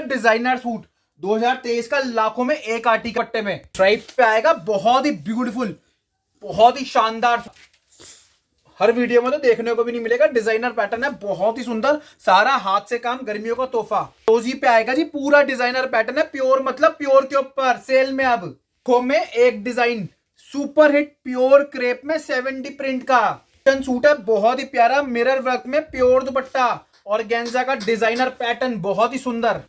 Designer suit 2023 का लाखों में एक आटी कट्टे में। स्ट्राइप पे आएगा, बहुत ही ब्यूटीफुल बहुत ही शानदार। हर वीडियो में तो देखने को भी नहीं मिलेगा डिज़ाइनर पैटर्न है, बहुत ही सुंदर, सारा हाथ से काम, गर्मियों का तोहफा। रोजी पे आएगा जी, पूरा डिज़ाइनर पैटर्न है प्योर मतलब प्योर के ऊपर सेल में अब। खो में एक design super hit pure crepe में सेवेंटी प्रिंट का। सूट है, बहुत ही प्यारा मिरर वर्क में प्योर दुपट्टा। और गेंजा का डिज़ाइनर पैटर्न बहुत ही सुंदर।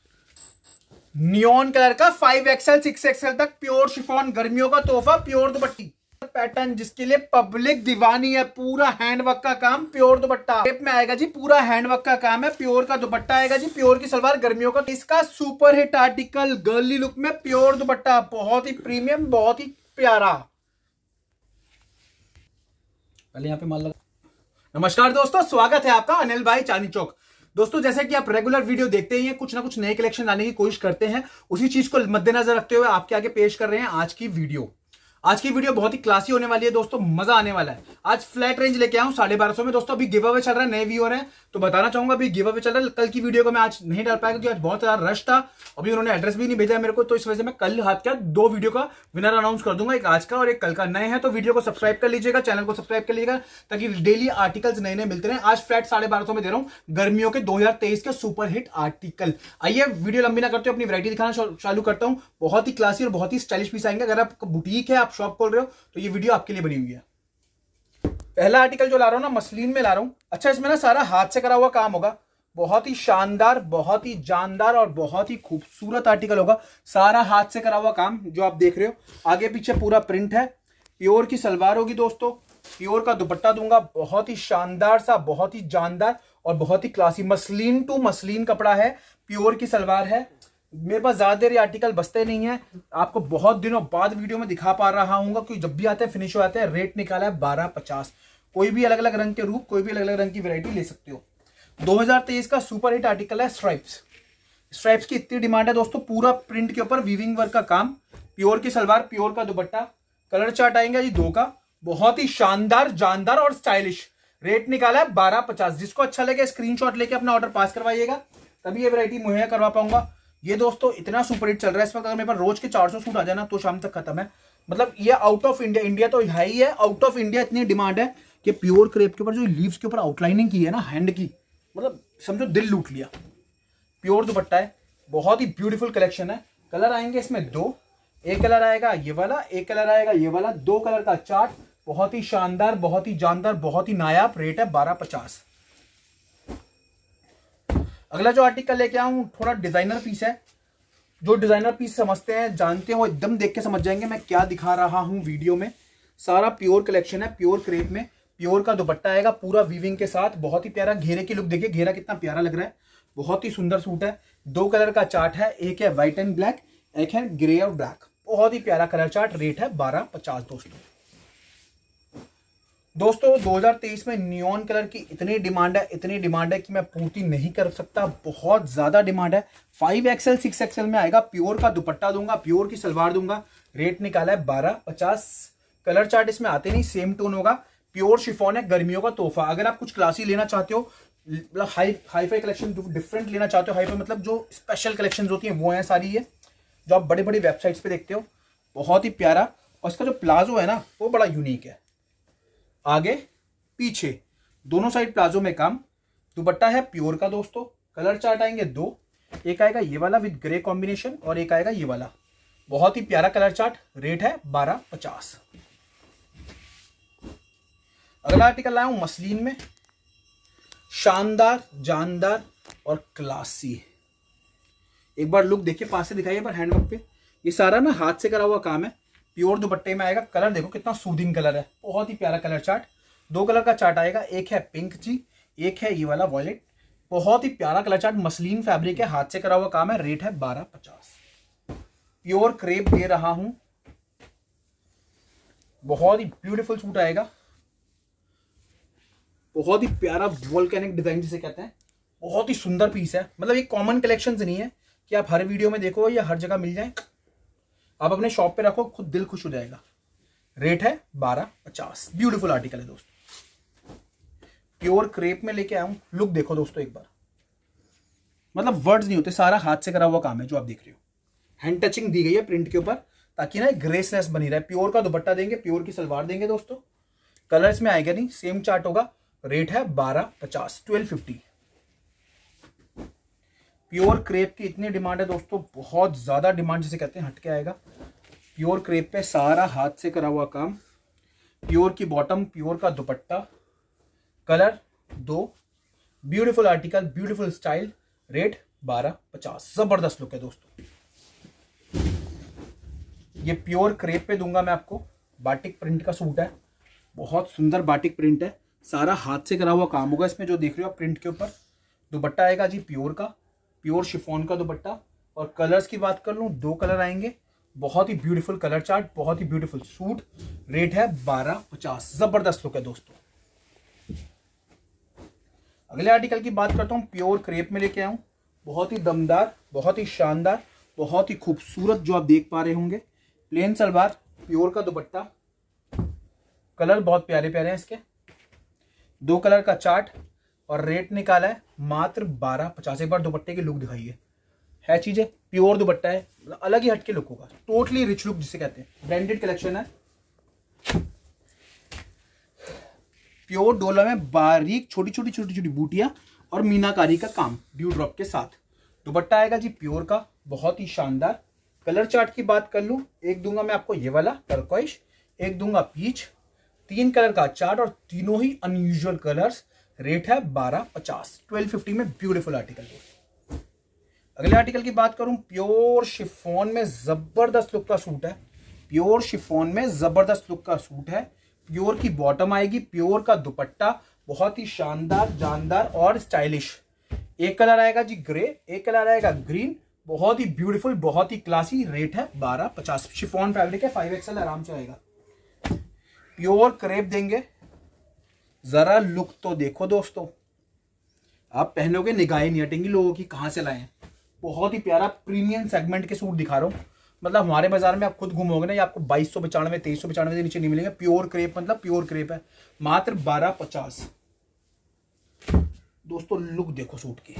नियॉन कलर का फाइव एक्सएल सिक्स एक्सएल तक प्योर शिफॉन गर्मियों का तोहफा प्योर दुपट्टी। पैटर्न जिसके लिए पब्लिक दीवानी है, पूरा हैंडवर्क का काम प्योर दुपट्टा। में आएगा जी, पूरा हैंडवर्क का काम है प्योर का दुपट्टा आएगा जी प्योर की सलवार गर्मियों का। इसका super hit article girly look में प्योर दुपट्टा, बहुत ही प्रीमियम बहुत ही प्यारा। पहले यहाँ पे मान लगा नमस्कार दोस्तों, स्वागत है आपका अनिल भाई चांदी चौक। दोस्तों, जैसे कि आप रेगुलर वीडियो देखते ही हैं, कुछ ना कुछ नए कलेक्शन लाने की कोशिश करते हैं, उसी चीज़ को मद्देनजर रखते हुए आपके आगे पेश कर रहे हैं आज की वीडियो आज की वीडियो बहुत ही क्लासी होने वाली है, दोस्तों, मज़ा आने वाला है। आज फ्लैट रेंज लेके आऊँ, साढ़े बारह सौ में। दोस्तों, अभी गिव अवे चल रहा है, नए व्यूअर है। तो बताना चाहूँगा, अभी गिव अवे चल रहा है, कल की वीडियो को मैं आज नहीं डाल पाया क्योंकि आज बहुत ज़्यादा रश था। अभी उन्होंने एड्रेस भी नहीं भेजा मेरे को तो इस वजह से मैं कल हाथ क्या दो वीडियो का विनर अनाउंस कर दूँगा, एक आज का और एक कल का। नए है तो वीडियो को सब्सक्राइब कर लीजिएगा चैनल को सब्सक्राइब कर लीजिएगा, ताकि डेली आर्टिकल्स नए नए मिलते रहे। आज फ्लैट साढ़े बारह सौ में दे रहा हूँ, गर्मियों के दो हज़ार तेईस के सुपर हिट आर्टिकल आइए वीडियो लंबी ना करते अपनी वरायटी दिखाना चालू करता हूँ। बहुत ही क्लासी और बहुत ही स्टाइलिश पीस आएँगे। अगर आप बुटीक है, आप शॉप खोल रहे हो तो ये वीडियो आपके लिए बनी हुई है। पहला आर्टिकल जो ला रहा हूँ ना, मसलिन में ला रहा हूँ। अच्छा इसमें ना सारा हाथ से करा हुआ काम होगा। बहुत ही शानदार, बहुत ही जानदार और बहुत ही खूबसूरत आर्टिकल होगा। सारा हाथ से करा हुआ काम जो आप देख रहे हो। आगे पीछे पूरा प्रिंट है। प्योर की सलवार होगी दोस्तों। प्योर का दुपट्टा दूँगा। बहुत ही शानदार सा, बहुत ही जानदार और बहुत ही क्लासी मसलिन टू मसलिन कपड़ा है। प्योर की सलवार है। मेरे पास ज़्यादा देर ये आर्टिकल बसते नहीं है। आपको बहुत दिनों बाद वीडियो में दिखा पा रहा हूँ क्योंकि जब भी आते हैं फिनिश हो जाते हैं रेट निकाला है बारह पचास। कोई भी अलग अलग रंग के रूप, कोई भी अलग अलग रंग की वैरायटी ले सकते हो। 2023 का सुपर हिट आर्टिकल है स्ट्राइप्स स्ट्राइप्स की इतनी डिमांड है दोस्तों, पूरा प्रिंट के ऊपर वीविंग वर्क का काम प्योर की सलवार प्योर का दुपट्टा कलर चार्ट आएँगे जी दो का। बहुत ही शानदार, जानदार और स्टाइलिश रेट निकाला है बारह पचास, जिसको अच्छा लगे स्क्रीनशॉट लेके अपना ऑर्डर पास करवाइएगा। तभी ये वैरायटी मुहैया करवा पाऊँगा। ये दोस्तों इतना सुपर हिट चल रहा है इस वक्त, अगर मेरे पास रोज के 400 सूट आ जाए ना तो शाम तक खत्म है। मतलब ये आउट ऑफ़ इंडिया इंडिया तो हाई है आउट ऑफ़ इंडिया इतनी डिमांड है कि प्योर क्रेप के ऊपर, जो लीव्स के ऊपर आउटलाइनिंग की है ना हैंड की मतलब समझो दिल लूट लिया। प्योर दुपट्टा है, बहुत ही ब्यूटीफुल कलेक्शन है। कलर आएँगे इसमें दो, एक कलर आएगा ये वाला, एक कलर आएगा ये वाला, दो कलर का चार्ट बहुत ही शानदार, बहुत ही जानदार, बहुत ही नायाब रेट है बारह पचास। अगला जो आर्टिकल लेके आऊँ, थोड़ा डिज़ाइनर पीस है। जो डिज़ाइनर पीस समझते हैं, जानते हैं एकदम देख के समझ जाएँगे मैं क्या दिखा रहा हूँ वीडियो में। सारा प्योर कलेक्शन है प्योर क्रेप में। प्योर का दुपट्टा आएगा पूरा वीविंग के साथ। बहुत ही प्यारा घेरे की लुक देखिए, घेरा कितना प्यारा लग रहा है। बहुत ही सुंदर सूट है। दो कलर का चार्ट है, एक है व्हाइट एंड ब्लैक एक है ग्रे और ब्लैक बहुत ही प्यारा कलर चार्ट रेट है बारह पचास दोस्तों। दोस्तों 2023 में नियॉन कलर की इतनी डिमांड है, इतनी डिमांड है कि मैं पूर्ति नहीं कर सकता। बहुत ज़्यादा डिमांड है। फाइव एक्सएल सिक्स एक्सएल में आएगा। प्योर का दुपट्टा दूँगा, प्योर की सलवार दूँगा। रेट निकाला है बारह पचास। कलर चार्ट इसमें आते नहीं सेम टोन होगा। प्योर शिफोन है, गर्मियों का तोहफा। अगर आप कुछ क्लासी लेना चाहते हो मतलब high hi fi collection different लेना चाहते हो हाई फाई मतलब जो स्पेशल कलेक्शन होती हैं, वो हैं सारी ये, जो आप बड़े बड़ी वेबसाइट्स पे देखते हो, बहुत ही प्यारा। और इसका जो प्लाजो है ना, वो बड़ा यूनिक है। आगे, पीछे। दोनों साइड प्लाजो में काम। दुपट्टा है प्योर का दोस्तों। कलर चार्ट आएँगे दो। एक आएगा ये वाला विद ग्रे कॉम्बिनेशन और एक आएगा ये वाला। बहुत ही प्यारा कलर चार्ट। रेट है बारह पचास। अगला आर्टिकल लाया हूँ मसलिन में। शानदार, जानदार और क्लासी एक बार लुक देखिए, पास से दिखाइए पर हैंडवर्क पे। ये सारा ना हाथ से करा हुआ काम है। प्योर दुपट्टे में आएगा। कलर देखो कितना सूदिंग कलर है। बहुत ही प्यारा कलर चार्ट। दो कलर का चार्ट आएगा। एक है पिंक जी, एक है ये वाला वॉयलेट। बहुत ही प्यारा कलर चार्ट। मसलिन फैब्रिक है। हाथ से करा हुआ काम है। रेट है बारह पचास। प्योर क्रेप दे रहा हूँ। बहुत ही ब्यूटीफुल सूट आएगा। बहुत ही प्यारा वोल्केनिक डिज़ाइन जिसे कहते हैं। बहुत ही सुंदर पीस है। मतलब ये कॉमन कलेक्शन नहीं है कि आप हर वीडियो में देखो या हर जगह मिल जाए। आप अपने शॉप पे रखो, खुद दिल खुश हो जाएगा। रेट है बारह पचास। ब्यूटीफुल आर्टिकल है दोस्तों। प्योर क्रेप में लेके आया लुक देखो दोस्तों एक बार। मतलब वर्ड्स नहीं होते, सारा हाथ से करा हुआ काम है जो आप देख रहे हो। हैंड टचिंग दी गई है प्रिंट के ऊपर, ताकि ना ग्रेसनेस बनी रहे। प्योर का दुपट्टा देंगे प्योर की सलवार देंगे दोस्तों। कलर इसमें आएगा नहीं सेम चार्ट होगा। रेट है बारह पचास ट्वेल्व फिफ्टी प्योर क्रेप की इतनी डिमांड है दोस्तों, बहुत ज़्यादा डिमांड जिसे कहते हैं, हटके आएगा। प्योर क्रेप पे सारा हाथ से करा हुआ काम। प्योर की बॉटम, प्योर का दुपट्टा। कलर दो। Beautiful article, beautiful style. Rate बारह पचास। ज़बरदस्त लुक है दोस्तों। ये प्योर क्रेप पे दूँगा मैं आपको। बाटिक प्रिंट का सूट है। बहुत सुंदर बाटिक प्रिंट है। सारा हाथ से करा हुआ काम होगा इसमें, जो देख रहे हो आप प्रिंट के ऊपर। दुपट्टा आएगा जी प्योर का। प्योर शिफोन का दुपट्टा। और कलर्स की बात कर लूँ, दो कलर आएँगे। बहुत ही ब्यूटीफुल कलर चार्ट बहुत ही ब्यूटीफुल सूट रेट है बारह पचास। ज़बरदस्त लुक है दोस्तों। अगले आर्टिकल की बात करता हूँ प्योर क्रेप में लेके आऊँ। बहुत ही दमदार, बहुत ही शानदार, बहुत ही खूबसूरत जो आप देख पा रहे होंगे। प्लेन सलवार प्योर का दुपट्टा। कलर बहुत प्यारे प्यारे हैं इसके। दो कलर का चार्ट और रेट निकाला है, मात्र बारह, पचास, एक बार दुपट्टे की लुक दिखाइए। है चीज़ें प्योर दुपट्टा है मतलब अलग ही हटके लुक होगा। टोटली रिच लुक जिसे कहते हैं। ब्रांडेड कलेक्शन है। प्योर डोला में बारीक, छोटी छोटी छोटी छोटी बूटियाँ और मीनाकारी का काम ड्यू ड्रॉप के साथ। दुपट्टा आएगा जी प्योर का, बहुत ही शानदार। कलर चार्ट की बात कर लूँ, एक दूँगा मैं आपको ये वाला टर्कोइश एक दूँगा पीच तीन कलर का चार्ट और तीनों ही अनयूजल कलर्स रेट है बारह पचास। ट्वेल्व फिफ्टी में ब्यूटीफुल आर्टिकल अगले आर्टिकल की बात करूँ प्योर शिफोन में ज़बरदस्त लुक का सूट है। प्योर शिफोन में ज़बरदस्त लुक का सूट है। प्योर की बॉटम आएगी प्योर का दुपट्टा, बहुत ही शानदार, जानदार और स्टाइलिश एक कलर आएगा जी ग्रे एक कलर आएगा ग्रीन बहुत ही ब्यूटीफुल बहुत ही क्लासी रेट है बारह पचास। शिफोन फैब्रिक है फाइव एक्सएल आराम से आएगा। प्योर क्रेप देंगे जरा लुक तो देखो दोस्तों। आप पहनोगे, निगाहें नहीं हटेंगी लोगों की कहाँ से लाए बहुत ही प्यारा प्रीमियम सेगमेंट के सूट दिखा रहा हूँ। मतलब हमारे बाज़ार में आप खुद घूमोगे ना, ये आपको बाईस सौ पचानवे, तेईस सौ पचानवे नीचे नहीं मिलेंगे। प्योर क्रेप मतलब प्योर क्रेप है। मात्र बारह पचास। दोस्तों लुक देखो सूट की।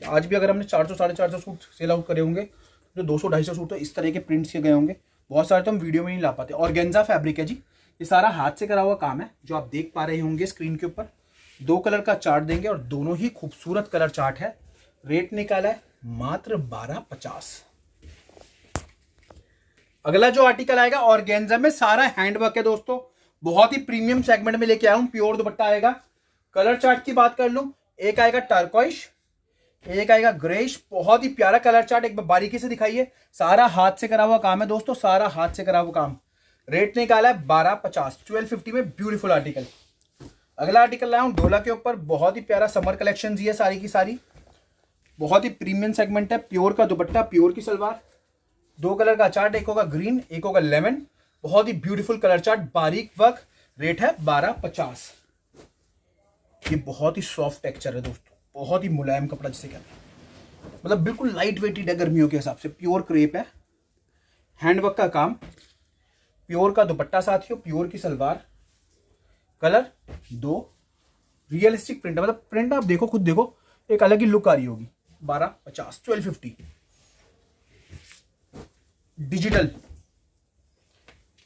आज भी अगर हमने चार सौ, साढ़े चार सौ सूट सेल आउट करे होंगे, जो दो सौ, ढाई सौ सूट तो इस तरह के प्रिंट्स के गए होंगे। बहुत सारे तो हम वीडियो में नहीं ला पाते। और गेंजा फैब्रिक है जी। ये सारा हाथ से करा हुआ काम है, जो आप देख पा रहे होंगे स्क्रीन के ऊपर। दो कलर का चार्ट देंगे और दोनों ही खूबसूरत कलर चार्ट है। रेट निकाला है मात्र बारह पचास। अगला जो आर्टिकल आएगा ऑर्गेन्जा में सारा हैंडवर्क है दोस्तों। बहुत ही प्रीमियम सेगमेंट में लेके आया हूँ, प्योर दुपट्टा आएगा। कलर चार्ट की बात कर लू, एक आएगा टर्कोइश एक आएगा ग्रेश बहुत ही प्यारा कलर चार्ट, एक बारीकी से दिखाइए। सारा हाथ से करा हुआ काम है दोस्तों, सारा हाथ से करा हुआ काम। रेट निकाला है बारह पचास ट्वेल्व फिफ्टी में ब्यूटीफुल आर्टिकल अगला आर्टिकल लाया हूँ डोला के ऊपर बहुत ही प्यारा समर कलेक्शन है सारी की सारी। बहुत ही प्रीमियम सेगमेंट है प्योर का दुपट्टा प्योर की सलवार। दो कलर का चार्ट एक होगा ग्रीन एक होगा लेमन बहुत ही ब्यूटीफुल कलर चार्ट बारीक वर्क रेट है बारह पचास। ये बहुत ही सॉफ्ट टेक्सचर है दोस्तों, बहुत ही मुलायम कपड़ा जिसे कहते हैं। मतलब बिल्कुल लाइट वेटेड है गर्मियों के हिसाब से प्योर क्रेप है। हैंडवर्क का काम। प्योर का दुपट्टा साथियों प्योर की सलवार। कलर, दो। रियलिस्टिक प्रिंट मतलब प्रिंट आप देखो, खुद देखो, एक अलग ही लुक आ रही होगी। बारह, पचास ट्वेल्व फिफ्टी डिजिटल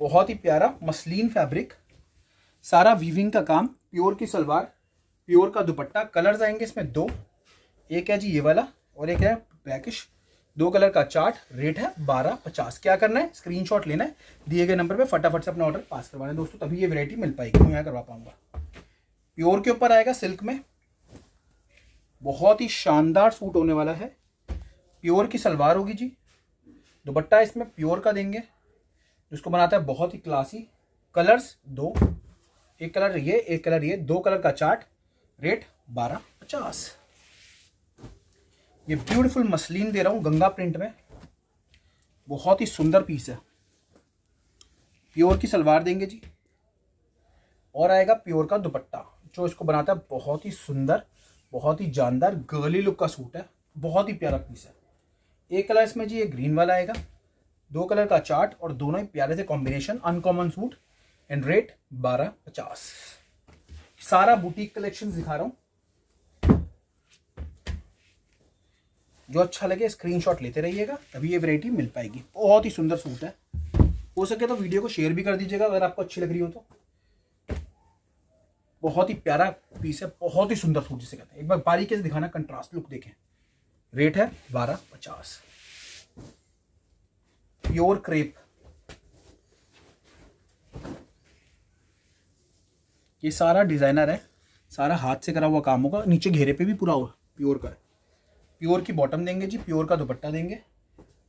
बहुत ही प्यारा, मसलिन फैब्रिक सारा वीविंग का काम, प्योर की सलवार, प्योर का दुपट्टा। कलर्स आएँगे इसमें दो। एक है जी ये वाला, और एक है ब्लैकिश दो कलर का चार्ट रेट है बारह, पचास। क्या करना है? स्क्रीनशॉट लेना है। दिए गए नंबर पे फटाफट से अपना ऑर्डर पास करवाना है। दोस्तों, तभी ये वैरायटी मिल पाएगी। मैं यहाँ करवा पाऊँगा। प्योर के ऊपर आएगा सिल्क में। बहुत ही शानदार सूट होने वाला है। प्योर की सलवार होगी जी। दुपट्टा इसमें प्योर का देंगे। जिसको बनाता है बहुत ही क्लासी कलर्स दो। एक कलर ये, एक कलर ये। दो कलर का चार्ट। रेट बारह, पचास। ये ब्यूटीफुल मसलिन दे रहा हूँ, गंगा प्रिंट में। बहुत ही सुंदर पीस है। प्योर की सलवार देंगे जी। और आएगा प्योर का दुपट्टा, जो इसको बनाता है बहुत ही सुंदर, बहुत ही जानदार गर्ली लुक का सूट है। बहुत ही प्यारा पीस है। एक कलर इसमें जी, ये ग्रीन वाला आएगा। दो कलर का चार्ट और दोनों ही प्यारे से combination uncommon suit and rate बारह पचास। सारा बुटीक कलेक्शन दिखा रहा हूँ। जो अच्छा लगे स्क्रीनशॉट लेते रहिएगा, तभी ये वैरायटी मिल पाएगी। बहुत ही सुंदर सूट है। हो सके तो वीडियो को शेयर भी कर दीजिएगा, अगर आपको अच्छी लग रही हो तो। बहुत ही प्यारा पीस है, बहुत ही सुंदर सूट जिसे कहते हैं। एक बार बारीकी से दिखाना कंट्रास्ट लुक देखें। रेट है बारह पचास। प्योर क्रेप ये सारा डिज़ाइनर है, सारा हाथ से करा हुआ काम होगा, नीचे घेरे पे भी पूरा प्योर का है। प्योर की बॉटम देंगे जी, प्योर का दुपट्टा देंगे।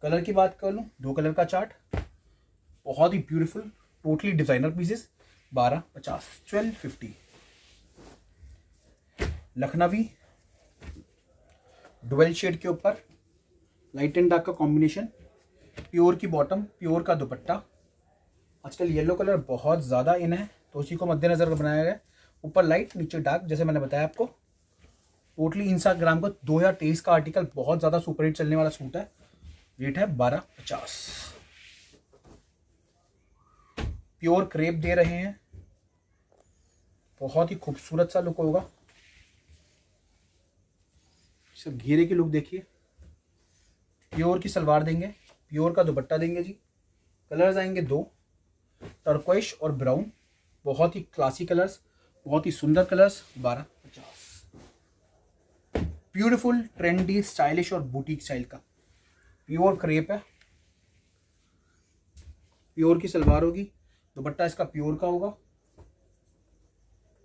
कलर की बात कर लूँ, दो कलर का चार्ट। बहुत ही ब्यूटीफुल टोटली डिज़ाइनर पीसेस बारह, पचास twelve fifty Lucknowi dual shade के ऊपर लाइट एंड डार्क का कॉम्बिनेशन प्योर की बॉटम प्योर का दुपट्टा। आजकल येलो कलर बहुत ज़्यादा इन है तो उसी को मद्देनजर बनाया गया ऊपर लाइट नीचे डार्क जैसे मैंने बताया आपको। टोटली इंस्टाग्राम का दो हज़ार तेईस का आर्टिकल बहुत ज़्यादा सुपर हिट चलने वाला सूट है। रेट है बारह पचास। प्योर क्रेप दे रहे हैं। बहुत ही खूबसूरत सा लुक होगा। सब घेरे की लुक देखिए। प्योर की सलवार देंगे। प्योर का दुपट्टा देंगे जी। कलर्स आएँगे दो। टर्कोइश और ब्राउन बहुत ही क्लासी कलर्स बहुत ही सुंदर कलर्स बारह। ब्यूटिफुल ट्रेंडी स्टाइलिश और बुटीक स्टाइल का। प्योर क्रेप है। प्योर की सलवार होगी। दुपट्टा इसका प्योर का होगा।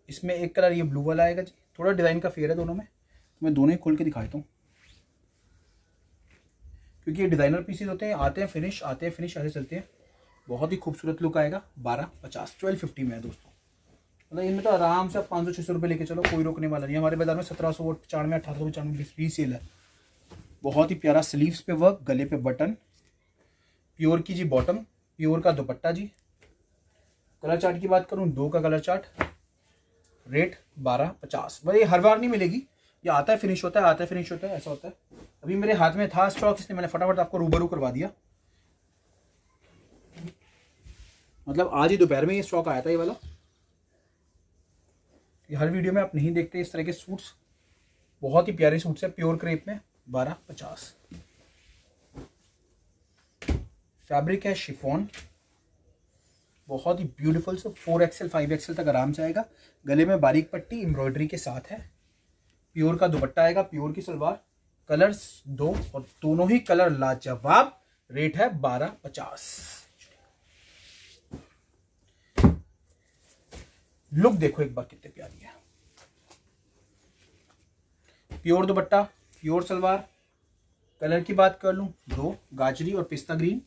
इसमें एक कलर ये ब्लू वाला आएगा जी। थोड़ा डिज़ाइन का फेयर है दोनों में। मैं दोनों ही खोल के दिखाता हूँ। क्योंकि ये डिज़ाइनर पीसेज होते हैं, आते हैं फिनिश आते हैं फिनिश ऐसे चलते हैं। बहुत ही खूबसूरत लुक आएगा। बारह, पचास ट्वेल्व फिफ्टी में है दोस्तों। मतलब इनमें तो आराम से आप पाँच सौ छः सौ रुपये लेके चलो, कोई रोकने वाला नहीं। हमारे बाज़ार में सत्रह सौ, पचानवे, अठारह सौ, पचानवे फ्री सेल है। बहुत ही प्यारा स्लीव्स पे वर्क गले पे बटन प्योर की जी बॉटम प्योर का दुपट्टा जी। कलर चार्ट की बात करूँ, दो का कलर चार्ट रेट बारह, पचास। भाई हर बार नहीं मिलेगी। ये आता है फिनिश होता है, आता है फिनिश होता है, ऐसा होता है। अभी मेरे हाथ में था स्टॉक इसलिए मैंने फटाफट आपको रूबरू करवा दिया। मतलब आज ही दोपहर में ये स्टॉक आया था, ये वाला। ये हर वीडियो में आप नहीं देखते इस तरह के सूट्स। बहुत ही प्यारे सूट्स है प्योर क्रेप में, बारह पचास। फैब्रिक है शिफोन बहुत ही ब्यूटीफुल से फोर एक्सएल फाइव एक्सएल तक आराम से आएगा। गले में बारीक पट्टी एम्ब्रॉयडरी के साथ है। प्योर का दुपट्टा आएगा प्योर की सलवार। कलर्स दो और दोनों ही कलर लाजवाब। रेट है बारह पचास। लुक देखो एक बार कितनी प्यारी है। प्योर दुपट्टा, प्योर सलवार, कलर की बात कर लूँ दो गाजरी और पिस्ता ग्रीन,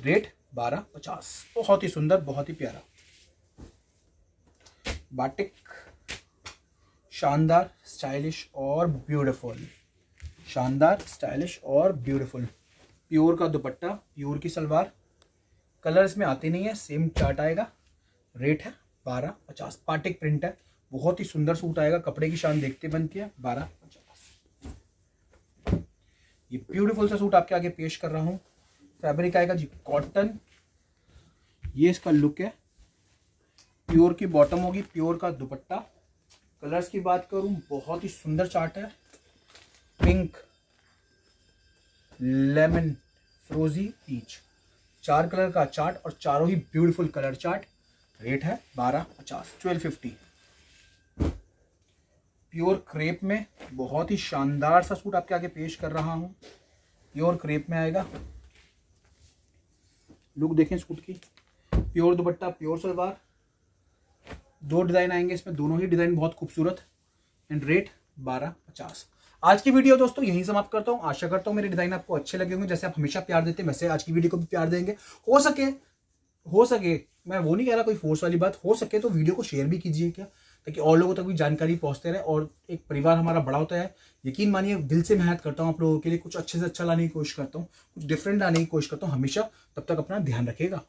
रेट बारह पचास। बहुत ही सुंदर, बहुत ही प्यारा। बाटिक, शानदार, स्टाइलिश और ब्यूटीफुल। शानदार, स्टाइलिश और ब्यूटीफुल। प्योर का दुपट्टा, प्योर की सलवार। कलर्स में आते नहीं है, सेम चार्ट आएगा। रेट है बारह पचास। पाटिक प्रिंट है। बहुत ही सुंदर सूट आएगा। कपड़े की शान देखते बनती है। बारह पचास। ये ब्यूटीफुल सा सूट आपके आगे पेश कर रहा हूँ। फैब्रिक आएगा जी कॉटन ये इसका लुक है। प्योर की बॉटम होगी। प्योर का दुपट्टा। कलर्स की बात करूँ, बहुत ही सुंदर चार्ट है। पिंक लेमन फ्रोजी पीच चार कलर का चार्ट और चारों ही ब्यूटीफुल कलर चार्ट रेट है बारह पचास ट्वेल्व फिफ्टी प्योर क्रेप में बहुत ही शानदार सा सूट आपके आगे पेश कर रहा हूँ। प्योर क्रेप में आएगा। लुक देखें सूट की। प्योर दुपट्टा प्योर सलवार। दो डिज़ाइन आएँगे इसमें, दोनों ही डिज़ाइन बहुत खूबसूरत। एंड रेट बारह पचास। आज की वीडियो दोस्तों, यहीं समाप्त करता हूँ। आशा करता हूँ मेरे डिज़ाइन आपको अच्छे लगे होंगे। जैसे आप हमेशा प्यार देते हैं, वैसे आज की वीडियो को भी प्यार देंगे। हो सके हो सके मैं वो नहीं कह रहा कोई फोर्स वाली बात, हो सके तो वीडियो को शेयर भी कीजिए क्या? ताकि और लोगों तक भी जानकारी पहुँचते रहे और एक परिवार हमारा बड़ा होता है यकीन मानिए, दिल से मेहनत करता हूँ आप लोगों के लिए, कुछ अच्छे से अच्छा लाने की कोशिश करता हूँ, कुछ डिफरेंट लाने की कोशिश करता हूँ, हमेशा तब तक अपना ध्यान रखेगा